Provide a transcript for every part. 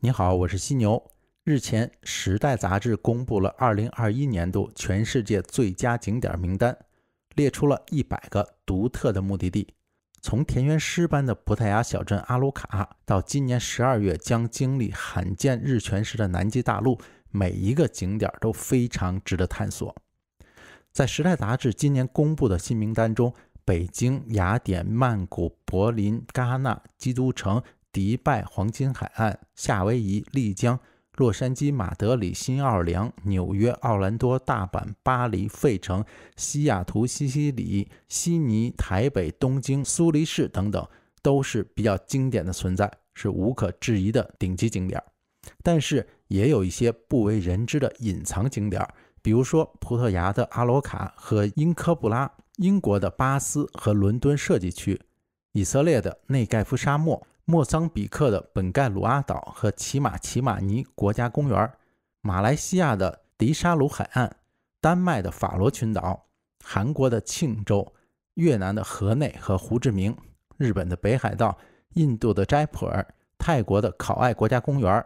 你好，我是犀牛。日前，《时代》杂志公布了2021年度全世界最佳景点名单，列出了一百个独特的目的地。从田园诗般的葡萄牙小镇阿卢卡，到今年十二月将经历罕见日全食的南极大陆，每一个景点都非常值得探索。在《时代》杂志今年公布的新名单中，北京、雅典、曼谷、柏林、戛纳、基督城。迪拜、黄金海岸、夏威夷、丽江、洛杉矶、马德里、新奥尔良、纽约、奥兰多、大阪、巴黎、费城、西雅图、西西里、悉尼、台北、东京、苏黎世等等，都是比较经典的存在，是无可置疑的顶级景点。但是也有一些不为人知的隐藏景点，比如说葡萄牙的阿罗卡和英科布拉、英国的巴斯和伦敦设计区、以色列的内盖夫沙漠。莫桑比克的本盖鲁阿岛和奇马奇马尼国家公园，马来西亚的迪沙鲁海岸，丹麦的法罗群岛，韩国的庆州，越南的河内和胡志明，日本的北海道，印度的斋普尔，泰国的考爱国家公园，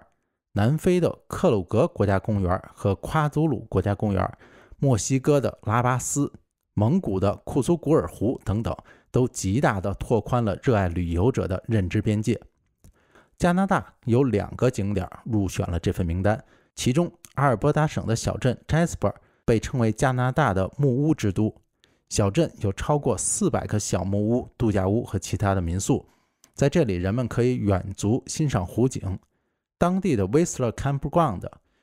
南非的克鲁格国家公园和夸祖鲁国家公园，墨西哥的拉巴斯，蒙古的库苏古尔湖等等。都极大地拓宽了热爱旅游者的认知边界。加拿大有两个景点入选了这份名单，其中阿尔伯达省的小镇 Jasper 被称为加拿大的木屋之都。小镇有超过四百个小木屋、度假屋和其他的民宿，在这里人们可以远足欣赏湖景。当地的 Whistler Campground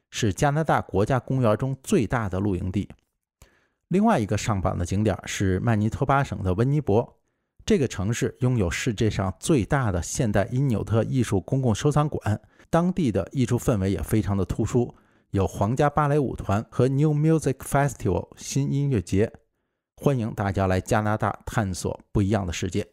是加拿大国家公园中最大的露营地。另外一个上榜的景点是曼尼托巴省的温尼伯。这个城市拥有世界上最大的现代因纽特艺术公共收藏馆，当地的艺术氛围也非常的突出，有皇家芭蕾舞团和 New Music Festival 新音乐节，欢迎大家来加拿大探索不一样的世界。